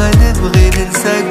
خلينا نبغي ننساك